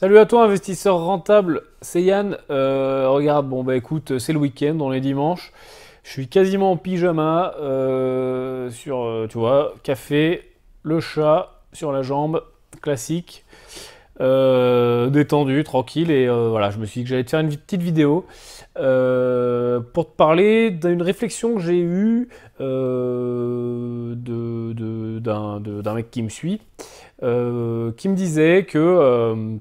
Salut à toi investisseur rentable, c'est Yann. Euh, regarde, bon bah écoute, c'est le week-end, on est dimanche. Je suis quasiment en pyjama, euh, sur, euh, tu vois, café, le chat sur la jambe, classique, détendu, tranquille. Et voilà, je me suis dit que j'allais te faire une petite vidéo pour te parler d'une réflexion que j'ai eue d'un mec qui me suit, qui me disait que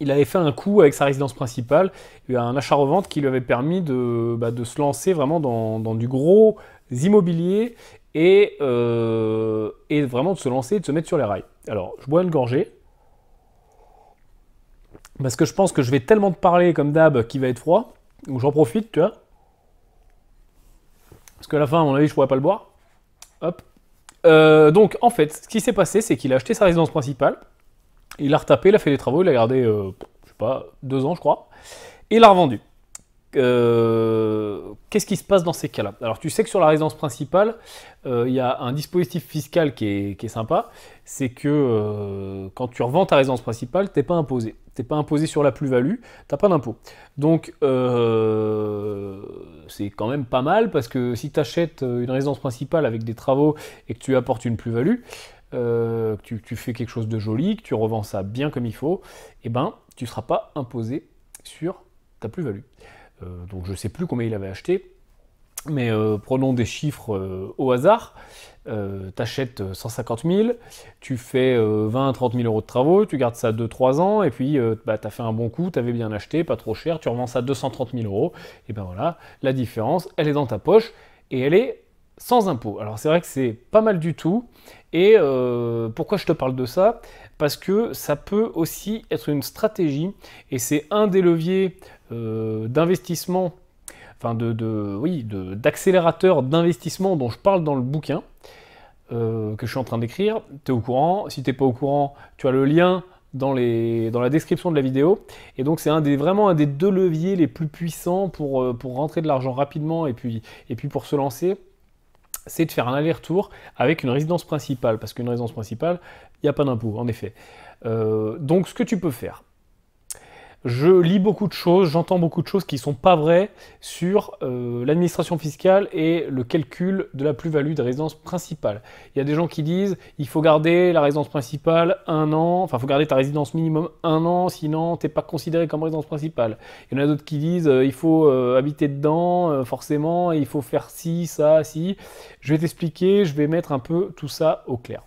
il avait fait un coup avec sa résidence principale, un achat-revente qui lui avait permis de, bah, se lancer vraiment dans, du gros immobilier euh, et, vraiment de se lancer et de se mettre sur les rails. Alors, je bois une gorgée. Parce que je pense que je vais tellement te parler comme d'hab qu'il va être froid. Donc j'en profite, tu vois. Parce que la fin, à mon avis, je pourrais pas le boire. Hop. Euh, donc, en fait, ce qui s'est passé, c'est qu'il a acheté sa résidence principale. Il a retapé, il a fait des travaux, il a gardé, euh, je sais pas, deux ans, je crois. Et il l'a revendu. Euh, qu'est-ce qui se passe dans ces cas-là? Alors tu sais que sur la résidence principale, euh, il y a un dispositif fiscal qui est, sympa, c'est que quand tu revends ta résidence principale, tu n'es pas imposé. Tu n'es pas imposé sur la plus-value, tu n'as pas d'impôt. Donc c'est quand même pas mal parce que si tu achètes une résidence principale avec des travaux et que tu apportes une plus-value, euh, que tu, fais quelque chose de joli, que tu revends ça bien comme il faut, eh ben, tu ne seras pas imposé sur ta plus-value. Euh, donc je ne sais plus combien il avait acheté, mais euh, prenons des chiffres au hasard. tu achètes 150 000, tu fais 20 30 000 euros de travaux, tu gardes ça 2-3 ans, et puis bah, tu as fait un bon coup, tu avais bien acheté, pas trop cher, tu revends ça 230 000 euros, et ben voilà, la différence, elle est dans ta poche, et elle est sans impôt. Alors c'est vrai que c'est pas mal du tout. Et euh, pourquoi je te parle de ça? Parce que ça peut aussi être une stratégie, et c'est un des leviers euh, d'investissement, enfin de, oui, d'accélérateur d'investissement dont je parle dans le bouquin euh, que je suis en train d'écrire. Tu es au courant? Si tu n'es pas au courant, tu as le lien dans, les, dans, la description de la vidéo. Et donc c'est un des, vraiment un des deux leviers les plus puissants pour, pour rentrer de l'argent rapidement et puis, et puis pour se lancer c'est de faire un aller-retour avec une résidence principale, parce qu'une résidence principale, il n'y a pas d'impôt, en effet. Euh, donc ce que tu peux faire, je lis beaucoup de choses, j'entends beaucoup de choses qui ne sont pas vraies sur euh, l'administration fiscale et le calcul de la plus-value de résidence principale. Il y a des gens qui disent il faut garder la résidence principale un an, enfin il faut garder ta résidence minimum un an, sinon tu n'es pas considéré comme résidence principale. Il y en a d'autres qui disent euh, il faut euh, habiter dedans, forcément, il faut faire ci, ça, ci. Je vais t'expliquer, je vais mettre un peu tout ça au clair.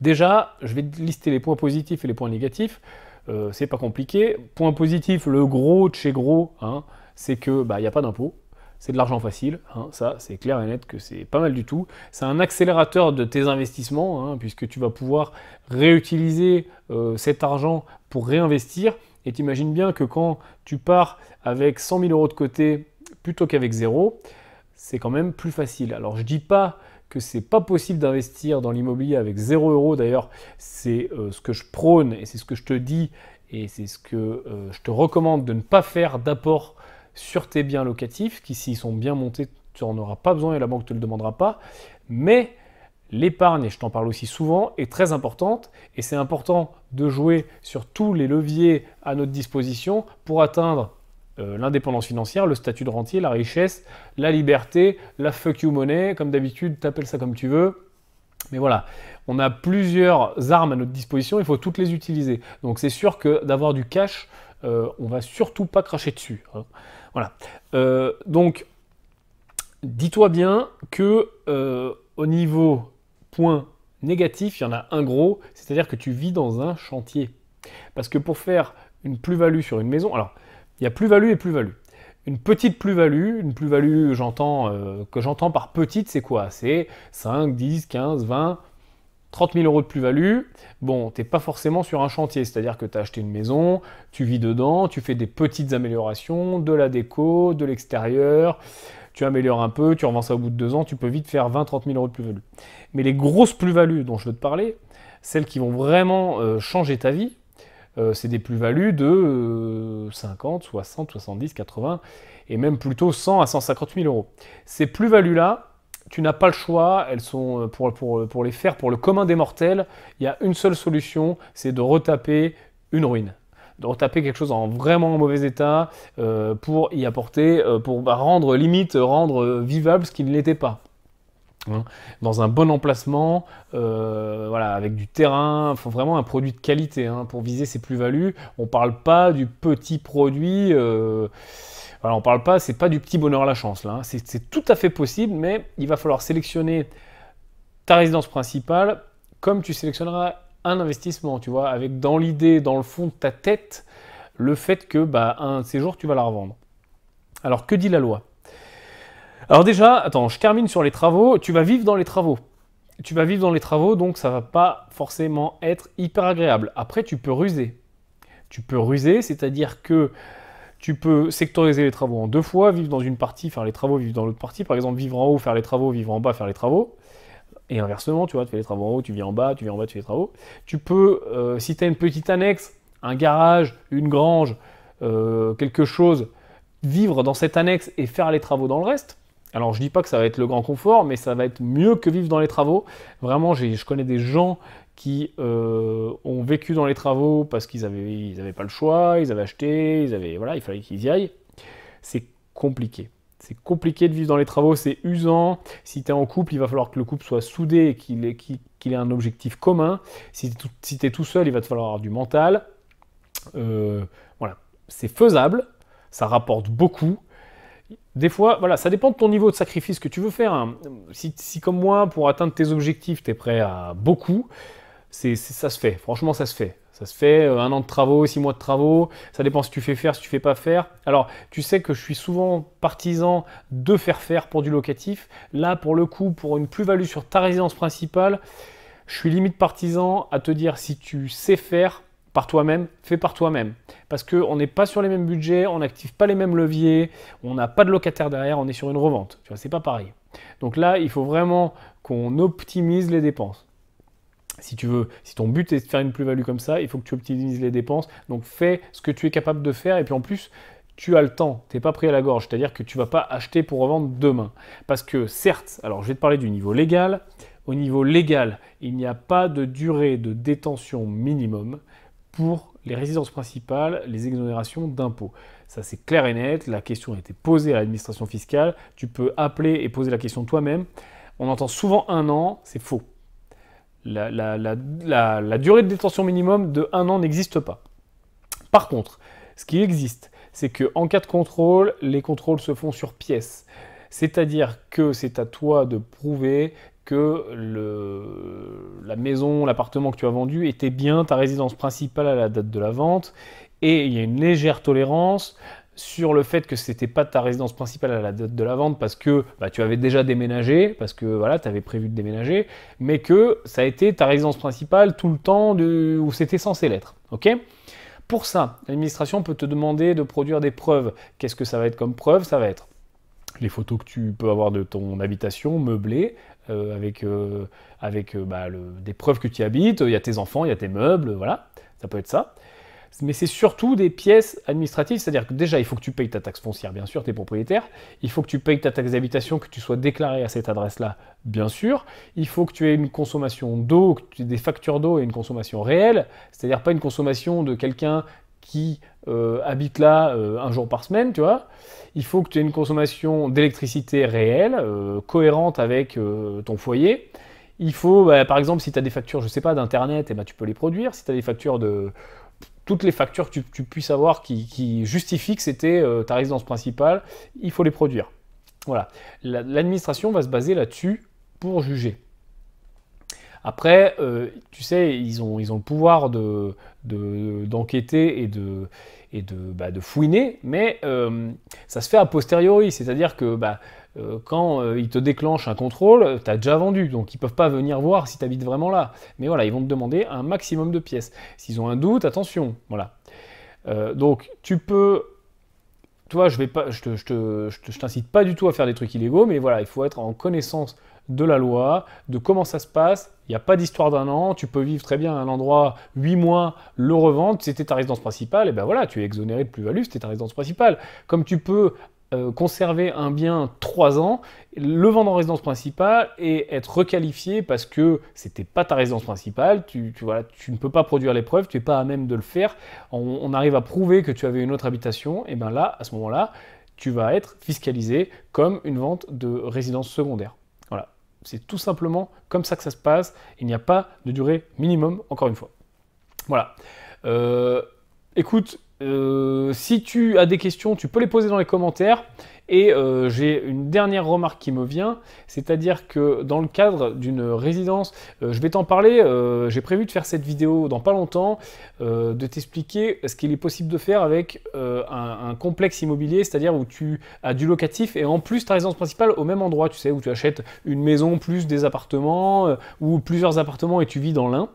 Déjà, je vais lister les points positifs et les points négatifs. Euh, c'est pas compliqué. Point positif, le gros de chez gros, hein, c'est que bah, il n'y a pas d'impôt. C'est de l'argent facile, hein, ça c'est clair et net que c'est pas mal du tout. C'est un accélérateur de tes investissements, hein, puisque tu vas pouvoir réutiliser euh, cet argent pour réinvestir. Et tu imagines bien que quand tu pars avec 100 000 euros de côté plutôt qu'avec zéro, c'est quand même plus facile. Alors je dis pas que c'est pas possible d'investir dans l'immobilier avec 0 euros. D'ailleurs, c'est euh, ce que je prône et c'est ce que je te dis et c'est ce que euh, je te recommande de ne pas faire d'apport sur tes biens locatifs, qui s'ils sont bien montés, tu n'en auras pas besoin et la banque ne te le demandera pas. Mais l'épargne, et je t'en parle aussi souvent, est très importante et c'est important de jouer sur tous les leviers à notre disposition pour atteindre euh, l'indépendance financière, le statut de rentier, la richesse, la liberté, la fuck you money, comme d'habitude, t'appelles ça comme tu veux. Mais voilà, on a plusieurs armes à notre disposition, il faut toutes les utiliser. Donc c'est sûr que d'avoir du cash, euh, on va surtout pas cracher dessus. Hein. Voilà. Euh, donc, dis-toi bien que au niveau point négatif, il y en a un gros, c'est-à-dire que tu vis dans un chantier. Parce que pour faire une plus-value sur une maison, alors il y a plus-value et plus-value. Une petite plus-value, une plus-value euh, que j'entends par petite, c'est quoi? C'est 5, 10, 15, 20, 30 000 euros de plus-value. Bon, tu n'es pas forcément sur un chantier, c'est-à-dire que tu as acheté une maison, tu vis dedans, tu fais des petites améliorations, de la déco, de l'extérieur, tu améliores un peu, tu revends ça au bout de deux ans, tu peux vite faire 20, 30 000 euros de plus-value. Mais les grosses plus-values dont je veux te parler, celles qui vont vraiment euh, changer ta vie, euh, c'est des plus-values de 50, 60, 70, 80 et même plutôt 100 à 150 000 euros. Ces plus-values-là, tu n'as pas le choix, elles sont euh, pour, pour, les faire pour le commun des mortels, il y a une seule solution, c'est de retaper une ruine. de retaper quelque chose en vraiment mauvais état euh, pour y apporter, euh, pour bah, rendre limite, rendre vivable ce qui ne l'était pas. Hein. Dans un bon emplacement, voilà, avec du terrain, faut vraiment un produit de qualité hein, pour viser ses plus-values. On parle pas du petit produit. Voilà, on parle pas, c'est pas du petit bonheur à la chance là. Hein. C'est tout à fait possible, mais il va falloir sélectionner ta résidence principale comme tu sélectionneras un investissement, tu vois, avec dans l'idée, dans le fond de ta tête, le fait que bah, un de ces jours, tu vas la revendre. Alors, que dit la loi? Alors déjà, attends, je termine sur les travaux. Tu vas vivre dans les travaux. Tu vas vivre dans les travaux, donc ça va pas forcément être hyper agréable. Après, tu peux ruser. Tu peux ruser, c'est-à-dire que tu peux sectoriser les travaux en deux fois, vivre dans une partie, faire les travaux, vivre dans l'autre partie. Par exemple, vivre en haut, faire les travaux, vivre en bas, faire les travaux. Et inversement, tu vois, tu fais les travaux en haut, tu viens en bas, tu viens en bas, tu fais les travaux. Tu peux, euh, si tu as une petite annexe, un garage, une grange, euh, quelque chose, vivre dans cette annexe et faire les travaux dans le reste. Alors je dis pas que ça va être le grand confort, mais ça va être mieux que vivre dans les travaux. Vraiment, je connais des gens qui euh, ont vécu dans les travaux parce qu'ils n'avaient pas le choix, ils avaient acheté, ils avaient, voilà, il fallait qu'ils y aillent. C'est compliqué. C'est compliqué de vivre dans les travaux, c'est usant. Si tu es en couple, il va falloir que le couple soit soudé et qu'il ait, un objectif commun. Si tu es, tout seul, il va te falloir avoir du mental. Euh, voilà, c'est faisable, ça rapporte beaucoup. Des fois, voilà, ça dépend de ton niveau de sacrifice que tu veux faire. Hein. Si, si, comme moi, pour atteindre tes objectifs, tu es prêt à beaucoup, c'est, ça se fait. Franchement, ça se fait. Ça se fait euh, un an de travaux, six mois de travaux. Ça dépend si tu fais faire, si tu fais pas faire. Alors, tu sais que je suis souvent partisan de faire faire pour du locatif. Là, pour le coup, pour une plus-value sur ta résidence principale, je suis limite partisan à te dire si tu sais faire par toi-même, fais par toi-même. Parce qu'on n'est pas sur les mêmes budgets, on n'active pas les mêmes leviers, on n'a pas de locataire derrière, on est sur une revente. Tu vois, c'est pas pareil. Donc là, il faut vraiment qu'on optimise les dépenses si tu veux, si ton but est de faire une plus-value comme ça, il faut que tu optimises les dépenses. Donc fais ce que tu es capable de faire et puis en plus, tu as le temps, tu n'es pas pris à la gorge, c'est-à-dire que tu ne vas pas acheter pour revendre demain. Parce que certes, alors je vais te parler du niveau légal, au niveau légal, il n'y a pas de durée de détention minimum pour les résidences principales, les exonérations d'impôts. Ça c'est clair et net, la question a été posée à l'administration fiscale, tu peux appeler et poser la question toi-même. On entend souvent un an, c'est faux la, durée de détention minimum de un an n'existe pas. Par contre, ce qui existe, c'est qu'en cas de contrôle, les contrôles se font sur pièce. C'est-à-dire que c'est à toi de prouver que la maison, l'appartement que tu as vendu était bien ta résidence principale à la date de la vente. Et il y a une légère tolérance sur le fait que c'était pas ta résidence principale à la date de la vente parce que bah, tu avais déjà déménagé, parce que voilà, tu avais prévu de déménager, mais que ça a été ta résidence principale tout le temps où c'était censé l'être. Pour ça, l'administration peut te demander de produire des preuves. Qu'est-ce que ça va être comme preuve? Ça va être les photos que tu peux avoir de ton habitation meublée, euh, avec, euh, avec euh, bah, des preuves que tu y habites, il y a tes enfants, il y a tes meubles, voilà, ça peut être ça. Mais c'est surtout des pièces administratives, c'est-à-dire que déjà, il faut que tu payes ta taxe foncière, bien sûr, tu es propriétaire, il faut que tu payes ta taxe d'habitation, que tu sois déclaré à cette adresse-là, bien sûr, il faut que tu aies une consommation d'eau, des factures d'eau et une consommation réelle, c'est-à-dire pas une consommation de quelqu'un qui euh, là euh, un jour par semaine, tu vois. Il faut que tu aies une consommation d'électricité réelle, euh, cohérente avec ton foyer. Il faut, bah, par exemple, si tu as des factures, je sais pas, d'Internet, eh ben, tu peux les produire. Si tu as des factures de, toutes les factures que tu, puisses avoir qui, justifient que c'était euh, ta résidence principale, il faut les produire. Voilà. L'administration va se baser là-dessus pour juger. Après, euh, tu sais, ils ont, ils ont le pouvoir d'enquêter de, et, de, bah, de fouiner, mais euh, ça se fait a posteriori, c'est-à-dire que bah, euh, quand ils te déclenchent un contrôle, tu as déjà vendu, donc ils ne peuvent pas venir voir si tu habites vraiment là. Mais voilà, ils vont te demander un maximum de pièces. S'ils ont un doute, attention, voilà. Donc tu peux, je vais pas, je, te, je, t'incite pas du tout à faire des trucs illégaux, mais voilà, il faut être en connaissance de la loi, de comment ça se passe. Il n'y a pas d'histoire d'un an, tu peux vivre très bien à un endroit 8 mois, le revendre, c'était ta résidence principale, et ben voilà, tu es exonéré de plus-value, c'était ta résidence principale. Comme tu peux euh, conserver un bien 3 ans, le vendre en résidence principale et être requalifié parce que c'était pas ta résidence principale, tu, tu, tu ne peux pas produire les preuves, tu n'es pas à même de le faire, on, arrive à prouver que tu avais une autre habitation, et bien là, à ce moment-là, tu vas être fiscalisé comme une vente de résidence secondaire. Voilà, c'est tout simplement comme ça que ça se passe, il n'y a pas de durée minimum, encore une fois. Voilà. Euh, écoute, euh, si tu as des questions, tu peux les poser dans les commentaires. Et euh, j'ai une dernière remarque qui me vient, c'est-à-dire que dans le cadre d'une résidence, je vais t'en parler, j'ai prévu de faire cette vidéo dans pas longtemps, de t'expliquer ce qu'il est possible de faire avec un, complexe immobilier, c'est-à-dire où tu as du locatif et en plus ta résidence principale au même endroit, tu sais, où tu achètes une maison plus des appartements, ou plusieurs appartements et tu vis dans l'un.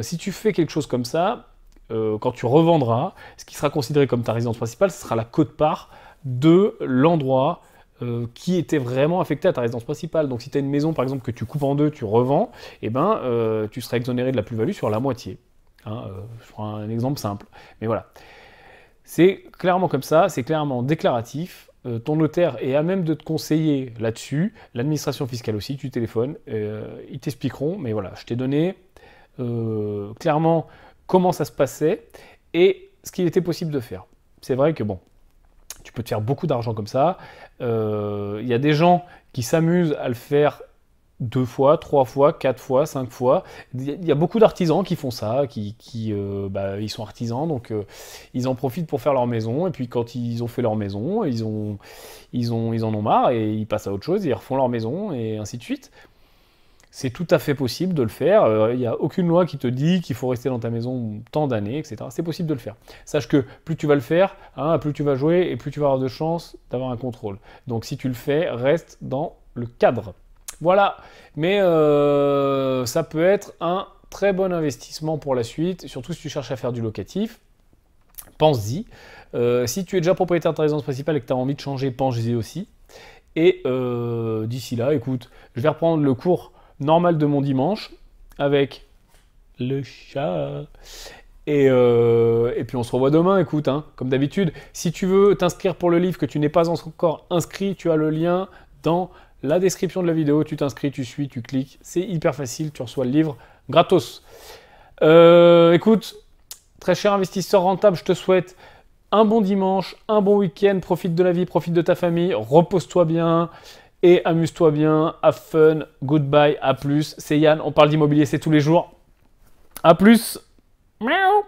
si tu fais quelque chose comme ça, euh, quand tu revendras, ce qui sera considéré comme ta résidence principale, ce sera la cote-part de l'endroit euh, qui était vraiment affecté à ta résidence principale. Donc si tu as une maison par exemple que tu coupes en deux, tu revends, eh ben, euh, tu seras exonéré de la plus-value sur la moitié. Hein, je prends un exemple simple. Mais voilà. C'est clairement comme ça, c'est clairement déclaratif. ton notaire est à même de te conseiller là-dessus. L'administration fiscale aussi, tu téléphones, ils t'expliqueront. Mais voilà, je t'ai donné clairement comment ça se passait et ce qu'il était possible de faire. C'est vrai que bon, tu peux te faire beaucoup d'argent comme ça. Euh, il y a des gens qui s'amusent à le faire deux fois, trois fois, quatre fois, cinq fois. Il y a beaucoup d'artisans qui font ça, qui, euh, bah, ils sont artisans, donc euh, ils en profitent pour faire leur maison. Et puis quand ils ont fait leur maison, ils, ont, ils, ont, ils en ont marre et ils passent à autre chose, ils refont leur maison et ainsi de suite. C'est tout à fait possible de le faire. Euh, il n'y a aucune loi qui te dit qu'il faut rester dans ta maison tant d'années, etc. C'est possible de le faire. Sache que plus tu vas le faire, hein, plus tu vas jouer et plus tu vas avoir de chances d'avoir un contrôle. Donc si tu le fais, reste dans le cadre. Voilà. Mais euh, ça peut être un très bon investissement pour la suite, surtout si tu cherches à faire du locatif. Pense-y. Euh, si tu es déjà propriétaire de ta résidence principale et que tu as envie de changer, pense-y aussi. Et d'ici là, écoute, je vais reprendre le cours normal de mon dimanche avec le chat. Et, euh, puis on se revoit demain, écoute, hein, comme d'habitude. Si tu veux t'inscrire pour le livre que tu n'es pas encore inscrit, tu as le lien dans la description de la vidéo. Tu t'inscris, tu suis, tu cliques. C'est hyper facile, tu reçois le livre gratos. Euh, écoute, très cher investisseur rentable, je te souhaite un bon dimanche, un bon week-end. Profite de la vie, profite de ta famille, repose-toi bien et amuse-toi bien, have fun, goodbye, à plus. C'est Yann, on parle d'immobilier, c'est tous les jours. À plus. Miaou